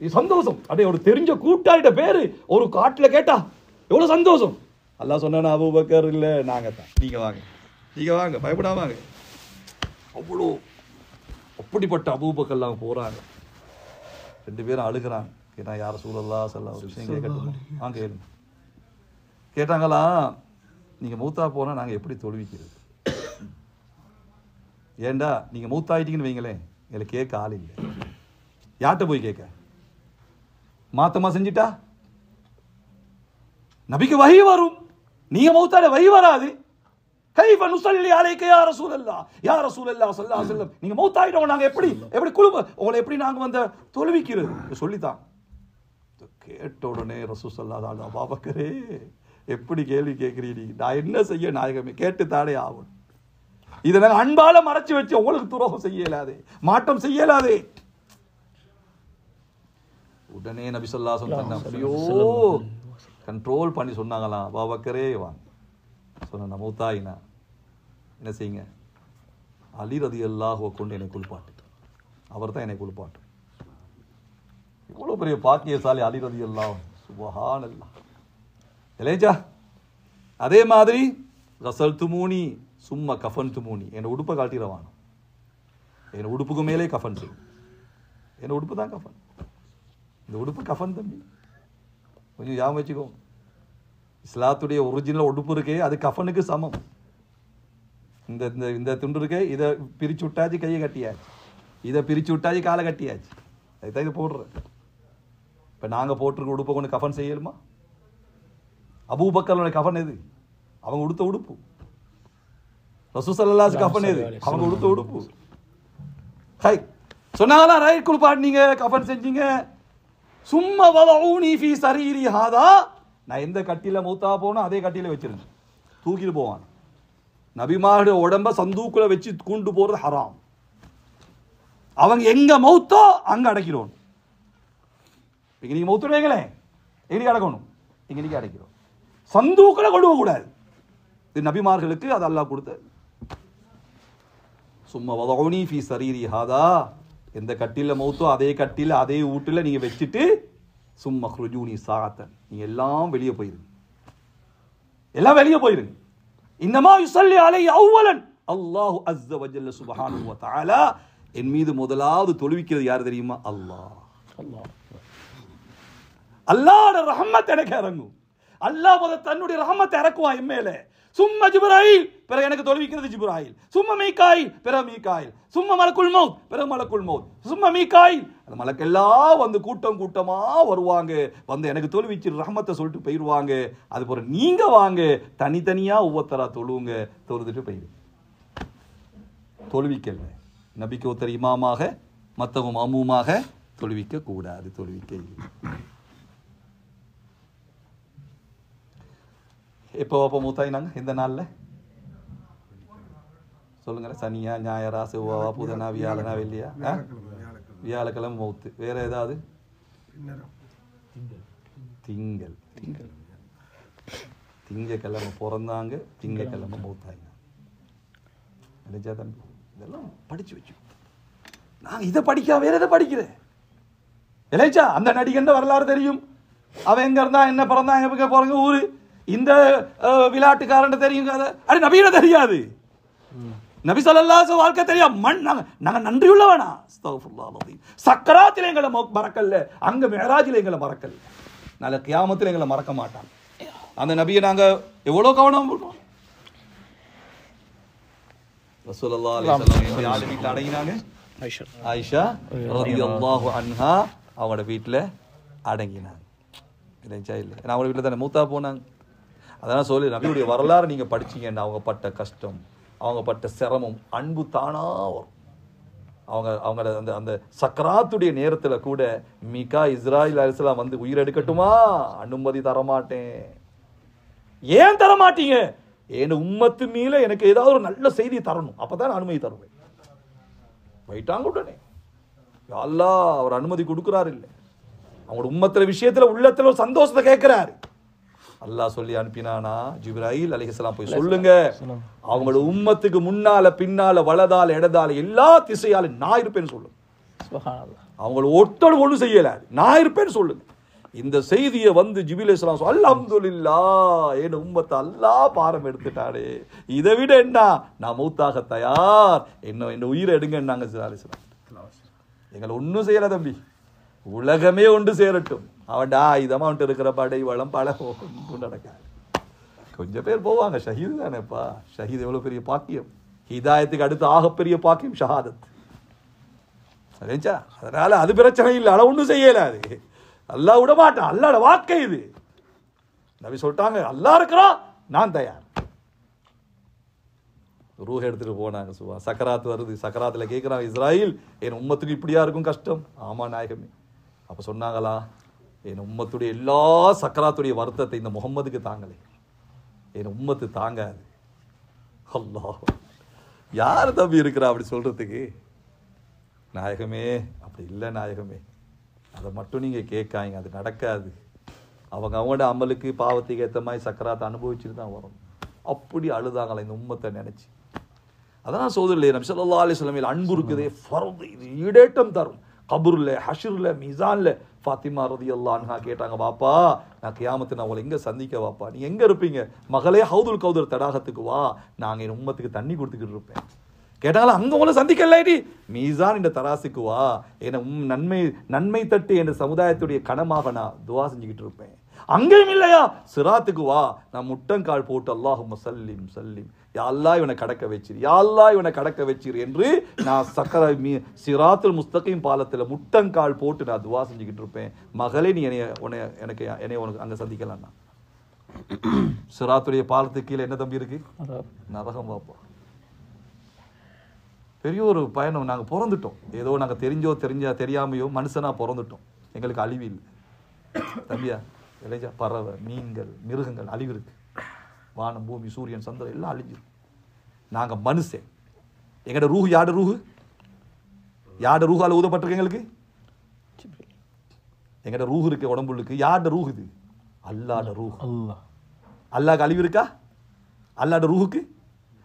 A: இது சந்தோஷம். அடே ஒரு தெரிஞ்ச கூட்டாளிட்ட பேரு ஒரு காட்டுல கேட்டா எவ்வளவு சந்தோஷம்? அல்லாஹ் சொன்னா அபூபக்கர் இல்ல நாங்க தான். நீங்க வாங்க. நீங்க வாங்க பயப்படாம வாங்க. அவ்வளோ அப்படிப்பட்ட அபூபக்கர்லாம் போறாங்க. ரெண்டு பேரும் அழுகுறாங்க. கேட்டா யார சூழல்லா சொல்ல ஒரு விஷயம் கேட்கட்டுமா வாங்க கேளுங்க கேட்டாங்களா நீங்க மூத்தா போனா நாங்க எப்படி தொழுவிக்கிறது? ஏண்டா நீங்க மூத்தாயிட்டீங்கன்னு வைங்களேன். எங்களுக்கு கேட்க ஆள் இல்லை. யார்கிட்ட போய் கேட்க? மாத்தமா செஞ்சிட்டா? நபிக்கு வகி வரும். நீங்க மௌத்தால வகி வராது. கைஃப நுசல்லி அலைக்க யா ரசூலல்லா யா ரசூலல்லா ஸல்லல்லாஹு அலைஹி வஸல்லம். நீங்க மௌத்தாயிட்டவங்க நாங்க எப்படி எப்படி குழும உங்களை எப்படி நாங்க வந்து தொழுவிக்கிறது? சொல்லித்தான். கேட்ட உடனே ரசூல் ஸல்லல்லாஹு பாபக்கரே எப்படி கேள்வி கேட்குறீடி? நான் என்ன செய்ய நாயகமே? கேட்டு தானே ஆகணும். இதை நாங்கள் அன்பால மறைச்சு வச்சு உங்களுக்கு துரோகம் செய்யலாதே. மாற்றம் செய்யலாதே. உடனே நபி சொல்லா சொன்னாங்க அப்படியோ கண்ட்ரோல் பண்ணி சொன்னாங்களாம். பாபக்கரே வாங்க சொன்ன மூத்தாயினா என்ன செய்யுங்க? அலி ரதி அல்லாஹுவை கொண்டு என்னை குளிப்பாட்டு. அவர் தான் என்னை குளிப்பாட்டு. இவ்வளோ பெரிய பாக்கியசாலி அலி ரதி அல்லாஹ் சுபஹான் அல்லாஹ் இளையஜா அதே மாதிரி ரசல் துமூனி சும்மா கஃபன் துமூனி என்னை உடுப்பை காட்டிடவானோ என் உடுப்புக்கு மேலே கஃபன் செய்யும் என் உடுப்பு தான் கஃபன். இந்த உடுப்பு கஃபன் தம்பி. கொஞ்சம் ஞாபகம் வச்சுக்கோ. இஸ்லாத்துடைய ஒரிஜினல் உடுப்பு இருக்கே அது கஃபனுக்கு சமம். இந்த இந்த இந்த துண்டு இருக்கே இதை பிரிச்சு விட்டாச்சு கையை கட்டியாச்சு. இதை பிரிச்சு விட்டாச்சு காலை கட்டியாச்சு. அதுதான் இது போடுறேன் இப்போ நாங்கள் போட்டிருக்க உடுப்பை கொண்டு கஃபன் செய்யலுமா? அபூபக்கரோட கஃபன் எது? அவங்க உடுத்த உடுப்பு. ரசூசல்லாஸ் கஃபன் எது? அவங்க உடுத்த உடுப்பு. ஹை சொன்னாங்களா ரைட் குளிப்பாட்டினீங்க கஃபன் செஞ்சீங்க? சும்மா வதஊனி ஃபீ சரீரி ஹாதா. நான் எந்த கட்டியில் மூத்தா போனோ அதே கட்டியில் வச்சிருந்தேன். தூக்கிட்டு போவான். நபிமாருடைய உடம்ப சந்தூக்கில் வச்சு கூண்டு போகிறது ஹராம். அவங்க எங்க மௌத்தோ அங்க அடைக்கிறோம். இங்க நீங்க மௌத்துடுவீங்களே எங்கே அடக்கணும்? இங்க நீங்க அடைக்கிறோம்? சந்தூக்களை கொண்டு கூடாது இது நபிமார்களுக்கு அது அல்லாஹ் கொடுத்த. சும்மா வதவுனி ஃபி சரீரி ஹாதா. எந்த கட்டியில் மௌத்தோ அதே கட்டில அதே வீட்டில் நீங்க வச்சுட்டு சும்மா ஹ்ருஜூனி சாத்தன். நீ எல்லாம் வெளியே போயிருங்க. எல்லாம் வெளியே போயிருங்க. இன்னமா யுசல்லி அலை அவ்வலன். அல்லாஹு அஸ்ஸ வஜல்ல சுப்ஹானஹு வ தஆலா. என் மீது முதலாவது தொழுவிக்கிறது யார் தெரியுமா? அல்லாஹ். அல்லாஹ் அல்லாஹ்ட ரஹமத் எனக்கு இறங்கும். அல்லாஹ் முத தன்னுடைய ரஹமத்தை இறக்குவான் என் மேலே. சும்மா ஜிபுராயில் பிறகு எனக்கு தொழுவிக்கிறது ஜிபுராயில். சும்மா மீகாயில் பிறகு மீக்காயில். சும்மா மலக்குள் மௌத் பிறகு மலக்குள் மௌத் சும்மா மீகாயில் அந்த மலக்கெல்லாம் வந்து கூட்டம் கூட்டமாக வருவாங்க. வந்து எனக்கு தொழுவிச்சு ரஹமத்தை சொல்லிட்டு போயிடுவாங்க அது போற நீங்கள் வாங்க. தனித்தனியாக ஒவ்வொருத்தராக தொழுவுங்க. தொழுதுட்டு போயிரு. தொழுவிக்கல நபிக்கு ஒருத்தர் இமாமாக மற்றவங்க மாமுமாக தொழுவிக்க கூடாது தொழுவிக்க எப்போ அப்போ மூத்தாயினாங்க? இந்த நாளில்? சொல்லுங்களேன். சனியா ஞாயிறா செவ்வாவா புதனா வியாழனா வெள்ளியா? வியாழக்கிழமை மௌத்து. வேற ஏதாவது? திங்கள். திங்கள். திங்கக்கிழமை பிறந்தாங்க திங்கக்கிழமை மௌத்தாயினாங்க. நினைச்சா தம்பி இதெல்லாம் படிச்சு வச்சு. நான் இதை படிக்காம வேற எதை படிக்கிறேன்? இளைச்சா அந்த நடிகன் வரலாறு தெரியும். அவன் எங்க இருந்தா என்ன பிறந்தா எங்க போறாங்க ஊரு? இந்த விளையாட்டுக்காரன் தெரியும் அடி நபியிட தெரியாது. நபி ஸல்லல்லாஹு வாழ்க்கை தெரியும் மண் நாங்க நாங்க நன்றியுள்ளவனா? அஸ்தக்ஃபிருல்லாஹ் அலீம் சக்கராத்தில் எங்களை மொ- மறக்கல்ல. அங்க மிஹராஜில் எங்களை மறக்கல்ல. நாளை கியாமத்தில் எங்களை மறக்க மாட்டாங்க அந்த நபியை நாங்க எவ்வளவு கவனம் வஸல்லம் யார் வீட்டில் அடங்கினாங்க. ஆயிஷா. அன்ஹா அவங்களோட வீட்டில் அடங்கினாங்க. இல்லைச்சா இல்லை. ஏன்னா அவங்க வீட்டில் தானே மூத்தா போனாங்க. அதெல்லாம் சொல்லி நபியுடைய வரலாறு நீங்கள் படிச்சீங்கன்னா அவங்க பட்ட கஷ்டம் அவங்க பட்ட சிரமம் அன்பு தானா வரும். அவங்க அவங்க அந்த அந்த சக்கராத்துடைய நேரத்தில் கூட மிகா இஸ்ராயில் அலிஸ்லாம் வந்து உயிரெடுக்கட்டுமா அனுமதி தரமாட்டேன். ஏன் தர மாட்டீங்க என் உம்மத்து மீல எனக்கு ஏதாவது ஒரு நல்ல செய்தி தரணும். அப்பதான் அனுமதி தருவேன். போயிட்டாங்க உடனே. யா அவர் அனுமதி கொடுக்குறாரு இல்லை. அவங்களோட உம்மத்துல விஷயத்துல உள்ளத்துல ஒரு சந்தோஷத்தை கேட்கிறாரு. அல்லாஹ் சொல்லி அனுப்பினானா? ஜிப்ராயில் அலைஹிஸ்ஸலாம் போய் சொல்லுங்க. அவங்களோட உம்மத்துக்கு முன்னால பின்னால வலதால இடதால எல்லா திசையால நான் இருப்பேன்னு சொல்லுங்க அவங்கள ஒருத்தர் ஒன்றும் செய்யல. நான் இருப்பேன்னு சொல்லுங்க இந்த செய்தியை வந்து ஜிபில் இஸ்லாம் சொல் அல்ஹம்துலில்லா என் உம்மத்தை அல்லாஹ் பாரம் எடுத்துட்டாரே இதை விட என்ன? நான் மௌத்தாக தயார். என்ன என்ன உயிரை எடுங்கன்னாங்க எங்களை ஒன்றும் செய்யல தம்பி. உலகமே ஒன்று சேரட்டும். அவன்டா இதமா அவன்ட்டு இருக்கிற படை வளம் பல ஒன்றும் நடக்காது. கொஞ்சம் பேர் போவாங்க ஷஹீது தானேப்பா. ஷஹீத் எவ்வளோ பெரிய பாக்கியம். ஹிதாயத்துக்கு அடுத்து ஆகப்பெரிய பாக்கியம் ஷஹாதத். சரிச்சா அதனால் அது பிரச்சனை இல்லை அதை ஒன்றும் செய்யலை அது. அல்லாஹ் விட மாட்டான் அல்லாட வாக்கை இது. நபி சொல்லிட்டாங்க அல்லாஹ் இருக்கிறா நான் தயார். ரூஹ் எடுத்துகிட்டு போனாங்க சுவா சக்கராத் வருது சக்கராத்தில் கேட்குறாங்க இஸ்ராயில் என் உம்மத்துக்கு இப்படியா இருக்கும் கஷ்டம்? ஆமா நாயகமே. அப்போ சொன்னாங்களா என் உம்மத்துடைய எல்லா சக்கராத்துடைய வருத்தத்தை இந்த முகம்மதுக்கு தாங்களே. என் உம்மத்து தாங்காது. அல்லா யார் தம்பி இருக்கிறா அப்படி சொல்கிறதுக்கு நாயகமே அப்படி இல்லை நாயகமே. அதை மட்டும் நீங்கள் கேட்காங்க அது நடக்காது. அவங்க அவங்களோட அமலுக்கு பாவத்துக்கு ஏற்ற மாதிரி சக்கராத்தை அனுபவிச்சுட்டு தான் வரும். அப்படி அழுதாங்களே இந்த உம்மத்தை நினச்சி. அதான் சோதரில்லையே நம் ஸல்லல்லாஹு அலி சொல்லமையில் அன்பு இருக்குதே இது இடேட்டம் தரும். கபூரில் ஹஷூரில் மீசானில் ஃபாத்திமா ரதி அல்லான்ஹா கேட்டாங்க பாப்பா நான் கியாமத்து நான் உங்களை எங்கே சந்திக்க வாப்பா நீ எங்கே இருப்பீங்க? மகளே ஹவுதுல் கௌதர் தடாகத்துக்கு வா. நாங்கள் என் உம்மத்துக்கு தண்ணி கொடுத்துக்கிட்டு இருப்பேன். கேட்டாலும் அங்கே உங்களை சந்திக்கலாடி மீசான் இந்த தராசுக்கு வா. என்னை உம் நன்மை நன்மை தட்டு என்ற சமுதாயத்துடைய கணமாக நான் துவா செஞ்சுக்கிட்டு இருப்பேன். அங்கேயும் இல்லையா? சிராத்துக்கு வா. நான் முட்டங்கால் போட்டு அல்லாஹும் சல்லிம் சல்லிம். யா அல்லாஹ் இவனை கடக்க வச்சிரு. யா அல்லாஹ் இவனை கடக்க வச்சிரு என்று நான் சக்கர மீ சிராத்துல் முஸ்தகையும் பாலத்துல முட்டங்கால் போட்டு நான் துவா செஞ்சுக்கிட்டு இருப்பேன். மகளே நீ என்னைய உன்னை எனக்கு என்னைய உனக்கு அங்க சந்திக்கலாம்னா சிராத்துடைய பாலத்துக்கு கீழே என்ன தம்பி இருக்கு? நரகம். பாப்பா. பெரிய ஒரு பயணம். நாங்கள் பிறந்துட்டோம். ஏதோ நாங்கள் தெரிஞ்சோ தெரிஞ்சா தெரியாமையோ மனுஷனா பிறந்துட்டோம். எங்களுக்கு அழிவு இல்லை. தம்பியா? இளைஞா பறவை மீன்கள் மிருகங்கள் அழிவு இருக்கு வானம் பூமி சூரியன் சந்திரன் எல்லாம் அழிஞ்சிரும் நாங்கள் மனுஷன். எங்கட ரூஹு யாட ரூஹு? யாட ரூஹால ஊதப்பட்டிருக்கு எங்களுக்கு? எங்கட ரூஹு இருக்கு உடம்புக்கு யாட ரூஹு இது? அல்லாட ரூஹ்.
B: அல்லாஹ்.
A: அல்லாஹ்க்கு அழிவு இருக்கா? அல்லாட ரூஹுக்கு?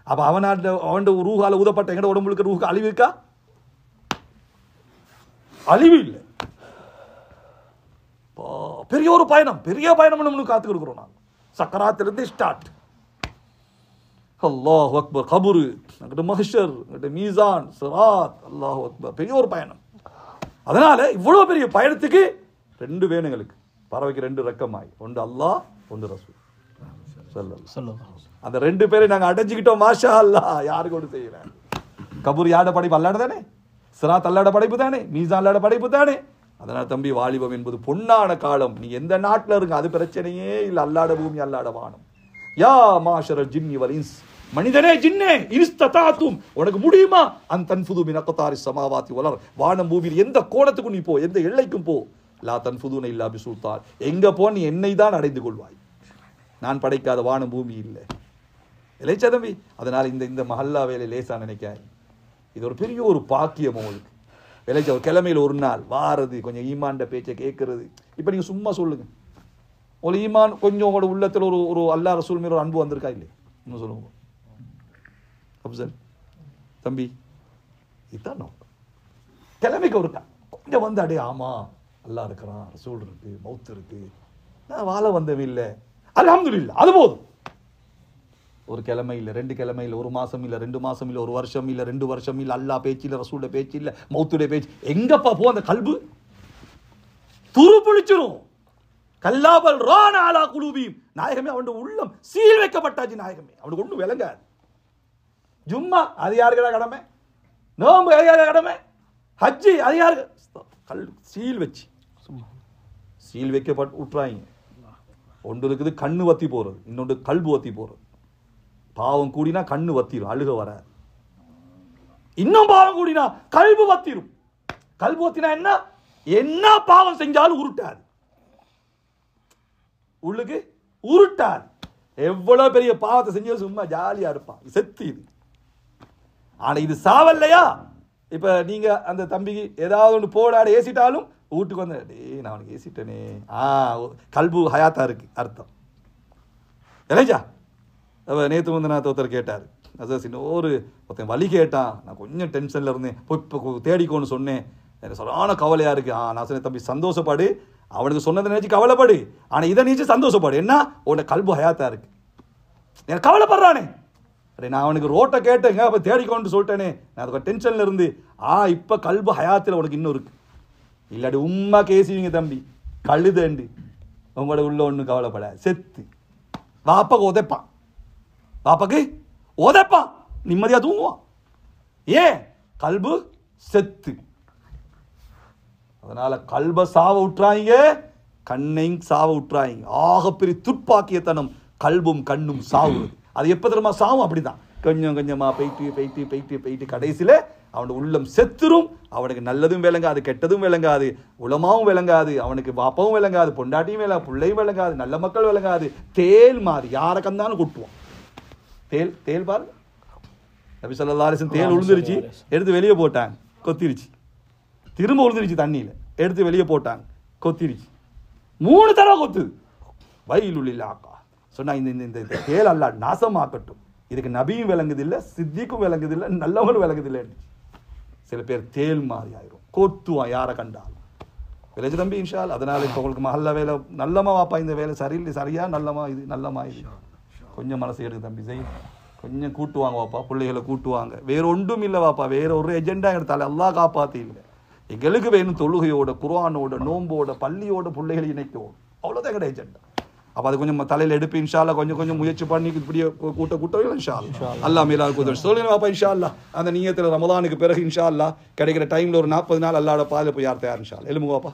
A: அப்ப அவனாட்ட அவன் ரூஹால ஊதப்பட்ட எங்கட உடம்புக்கு ரூஹுக்கு அழிவு இருக்கா? அழிவு இல்லை. பெரிய ஒரு பயணம் பெரிய பயணம் நம்மளுக்கு காத்து கொடுக்குறோம் நான் சக்கராத்திலிருந்து ஸ்டார்ட் அல்லாஹ் அக்பர் கபுரு அங்கிட்ட மஹ்ஷர் அங்கிட்ட மீசான் சிராத் அல்லாஹ் அக்பர். பெரிய ஒரு பயணம். அதனால இவ்வளவு பெரிய பயணத்துக்கு ரெண்டு வேணுங்களுக்கு. பறவைக்கு ரெண்டு ரெக்கமாய் ஒன்று அல்லாஹ் ஒன்று ரசூல். அந்த ரெண்டு பேரை நாங்க அடைஞ்சுக்கிட்டோம் மாஷா அல்லாஹ் யாருக்கு ஒன்று செய்யறேன் கபூர் யாட படைப்பு? அல்லாட தானே? சிராத் அல்லாட படைப்பு தானே? மீசான் அல்லாட படைப்பு தானே? அதனால் தம்பி வாலிபம் என்பது பொன்னான காலம். நீ எந்த நாட்டில் இருங்க அது பிரச்சனையே இல்லை. அல்லாட பூமி அல்லாட வானம். யா மாஷரல் ஜின்னி வல் இன்ஸ். மனிதனே ஜின்னே இன்ஸ்ததாத்தும் உனக்கு முடியுமா? அந்த தன்ஃபுது மின் சமாவாத்தி வளர் வானம் பூமியில் எந்த கோணத்துக்கும் நீ போ எந்த எல்லைக்கும் போ. லா தன்ஃபுதுன இல்லா பிசுல்தான் எங்கே போ நீ என்னை தான் அடைந்து கொள்வாய். நான் படைக்காத வானம் பூமி இல்லை. இளைச்சா தம்பி? அதனால் இந்த இந்த மஹல்லா வேலை லேசா நினைக்காது இது ஒரு பெரிய ஒரு பாக்கியம் உங்களுக்கு. விளைச்ச ஒரு கிழமையில் ஒரு நாள் வாரது கொஞ்சம் ஈமான்ட பேச்சை கேட்கறது இப்போ நீங்கள் சும்மா சொல்லுங்கள் ஒரு ஈமான் கொஞ்சம் உங்களோட உள்ளத்தில் ஒரு ஒரு அல்லா ரசூல் மீது ஒரு அன்பு வந்திருக்கா இல்லை இன்னும் சொல்லுங்க. அப்சல் தம்பி இதுதான் நோக்கம் கிழமைக்கு ஒருக்கா கொஞ்சம் வந்து அடே ஆமாம் அல்லாஹ் இருக்கிறான் ரசூல் இருக்கு மௌத் இருக்கு. நான் வாழ வந்தவன் இல்லை. அல்ஹம்துலில்லாஹ் அது போதும். ஒரு கிழமை இல்லை ரெண்டு கிழமை ஒரு மாதம் இல்லை ரெண்டு மாதம் இல்லை ஒரு வருஷம் இல்லை ரெண்டு வருஷம் இல்லை அல்லா பேச்சு இல்லை ரசூட பேச்சு இல்லை மௌத்துடைய பேச்சு. எங்கப்பா போ அந்த கல்பு? துரு பிடிச்சிரும் கல்லாபல் ராணாலா குழுவியும் நாயகமே அவனுடைய உள்ளம் சீல் வைக்கப்பட்டாச்சு நாயகமே. அவனுக்கு ஒன்றும் விளங்காது ஜும்மா அது யாருக்கடா கடமை? நோம்பு அது யாருக்கு கடமை? ஹஜ்ஜி அது யாருக்கு? கல் சீல் வச்சு. சீல் வைக்கப்பட்டு விட்டுறாங்க ஒன்று இருக்குது கண்ணு வத்தி போகிறது இன்னொன்று கல்பு வத்தி போகிறது பாவம் கூடினா கண்ணு வத்திரும் அழுக வர இன்னும் பாவம் கூடினா கல்பு வத்திரும். கல்பு வத்தினா என்ன? என்ன பாவம் செஞ்சாலும் உருட்டாது. உள்ளுக்கு உருட்டாது. எவ்வளவு பெரிய பாவத்தை செஞ்சு சும்மா ஜாலியா இருப்பான். செத்து இது. ஆனா இது சாவல்லையா? இப்ப நீங்க அந்த தம்பிக்கு ஏதாவது ஒன்று போடாட ஏசிட்டாலும் வீட்டுக்கு வந்து டேய் நான் அவனுக்கு ஏசிட்டேனே. ஆ கல்பு ஹயாத்தா இருக்கு அர்த்தம். இல்லைஜா அவ நேற்று வந்து நான் ஒருத்தர் கேட்டார். அதான் சின்ன ஒரு ஒருத்தன் வலி கேட்டான். நான் கொஞ்சம் டென்ஷனில் இருந்தேன். போய் இப்போ தேடிக்கோன்னு சொன்னேன். எனக்கு சொல்லான கவலையாக இருக்குது ஆ நான் சொன்னேன் தம்பி சந்தோஷப்படு. அவனுக்கு சொன்னதை நினச்சி கவலைப்படு. ஆனால் இதை நினச்சி சந்தோஷப்படு. என்ன? உன்னோட கல்பு ஹயாத்தாக இருக்குது எனக்கு கவலைப்படுறானே. அடே நான் அவனுக்கு ரோட்டை கேட்டேங்க. அப்போ தேடிக்கோன்னு சொல்லிட்டேனே. நான் அதுக்கு டென்ஷனில் இருந்து ஆ இப்போ கல்பு ஹயாத்தில் உனக்கு இன்னும் இருக்குது இல்லாடி உம்மா கேசிவிங்க தம்பி. கழுதண்டு. உங்களோட உள்ள ஒன்றும் கவலைப்பட செத்து. வாப்பாக்கு உதைப்பான் பாப்பாக்கு? உதைப்பான் நிம்மதியாக தூங்குவான் ஏன்? கல்பு செத்து. அதனால கல்ப சாவ விட்டுறாங்க கண்ணையும் சாவ விட்டுறாங்க ஆகப்பெரிய துப்பாக்கியத்தனம் கல்பும் கண்ணும் சாவுறது. அது எப்போ தெரியுமா? சாவும் அப்படிதான். கொஞ்சம் கொஞ்சமா போயிட்டு போயிட்டு போயிட்டு போயிட்டு கடைசியில் அவனோட உள்ளம் செத்துரும். அவனுக்கு நல்லதும் விளங்காது கெட்டதும் விளங்காது உளமாவும் விளங்காது அவனுக்கு பாப்பாவும் விளங்காது பொண்டாட்டியும் விளங்காது பிள்ளையும் விளங்காது நல்ல மக்கள் விளங்காது. தேல் மாதிரி யாரை கந்தாலும் கொட்டுவான். தேல் தேல் பாரு நபி அலைஹி வஸல்லம் தேல் உளுந்துருச்சு எடுத்து வெளியே போட்டாங்க கொத்திருச்சு. திரும்ப உளுந்துருச்சு தண்ணியில எடுத்து வெளியே போட்டாங்க கொத்திருச்சு. மூணு தடவை கொத்துது. வயலுள்ள ஆக்கா. சொன்னா இந்த இந்த- இந்த தேல் அல்ல நாசமாக்கட்டும். இதுக்கு நபியும் விளங்குது இல்ல சித்திக்கும் விளங்குது இல்ல நல்லவங்களும் விளங்குது இல்லைன்னு சில பேர் தேல் மாதிரி ஆயிரும். கொத்துவான் யாரை கண்டாலும். விளைஞ்சு தம்பி இன்ஷால் அதனால இப்போ உங்களுக்கு மஹல்ல வேலை நல்லமா வாப்பா இந்த வேலை சரியில்லை சரியா நல்லமா இது நல்லமா இது. கொஞ்சம் மனசு எடுக்கு தம்பி செய். கொஞ்சம் கூட்டுவாங்க வாப்பா பிள்ளைகளை கூட்டுவாங்க வேற ஒன்றும் இல்லை வாப்பா வேற ஒரு எஜெண்டா எடுத்தாலே அல்லாஹ் காப்பாத்தி இல்லை எங்களுக்கு வேணும் தொழுகையோட குர்ஆனோட நோம்போட பள்ளியோட பிள்ளைகளை இணைக்கவும். அவ்வளோதான் எங்களோட எஜெண்டா அப்போ அது கொஞ்சம் தலையில் எடுப்பு இன்ஷால்லா கொஞ்சம் கொஞ்சம் முயற்சி பண்ணி இப்படியே கூட்ட கூட்டம் இன்ஷா அல்லாஹ் அல்லாஹ் மேலால் கூட்டம் சொல்லுங்க பாப்பா இன்ஷா அல்லாஹ் அந்த நீயத்தில் ரமலானுக்கு பிறகு இன்ஷா அல்லாஹ் கிடைக்கிற டைம்ல ஒரு நாற்பது நாள் அல்லாட பாதையில் போய் யார் தயார் இன்ஷா. எலும்புங்க பாப்பா